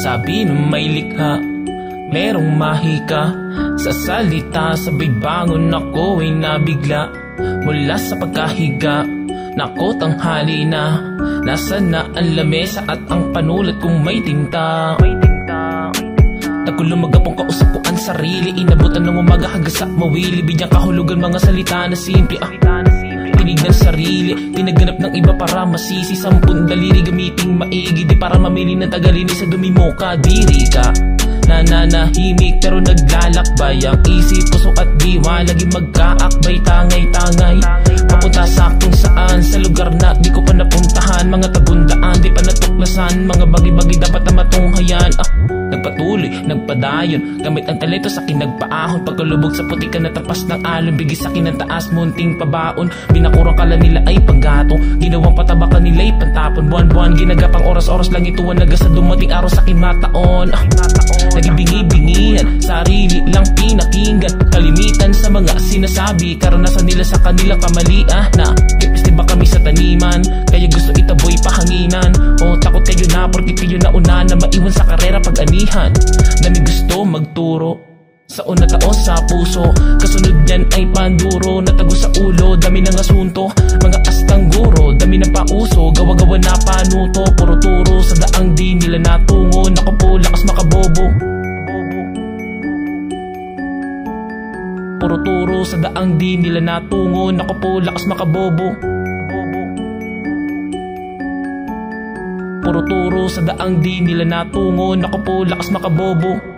Sabi ng may likha Merong mahika. Sa salita sabay bangon ako ay nabigla. Mula sa pagkahiga Nako tanghali na. Nasaan na ang lamesa at ang panulat kong may tinta. May tinta Nagulong magapong kausap ko ang sarili Inabutan ng umaga hanggang sa mawili. Bidyang kahulugan mga salita na simple ah. Tinig ng sarili Tinaganap ng iba para masisi. Sampun daliri gamiting maigi Tagalinis sa dumi mo Kadiri ka. Nananahimik pero naglalakbay. Ang isip, puso at diwa Lagi magkaakbay, tangay-tangay Papunta sa kung saan Sa lugar na di ko pa napuntahan. Mga tagundaan, di pa natuklasan. Mga bagi-bagi dapat na matunghayan ah, Nagpatuloy, nagpadayon. Gamit ang talento sa kinagpaahon. Pagkalubog sa puti ka na tapas ng alon. Bigis sa akin ng taas, munting pabaon. Binakurang kala nila ay panggato. Ginawang patabakan nila ay pantapon. Buwan-buwan, ginagapang oras-oras lang ituwan Naga sa dumating araw sa kinataon ah, Naging bingi-bingihan Sarili lang pinakinggan. Kalimitan sa mga sinasabi Karanasan nila sa kanilang kamalian Na. Tipis di ba kami sa taniman Kaya gusto itaboy pahanginan una Na maiwan sa karera pag anihan Na may gusto magturo. Sa una tao sa puso Kasunod yan ay panduro. Natago sa ulo, dami ng asunto. Mga astang guro, dami ng pauso. Gawa-gawa na panuto Puro turo. Sa daang di nila natungo Naku po, lakas makabobo. Puro turo sa daang di nila natungo Naku po, lakas makabobo Puro turo sa daang di nila natungo. Naku po, lakas makabobo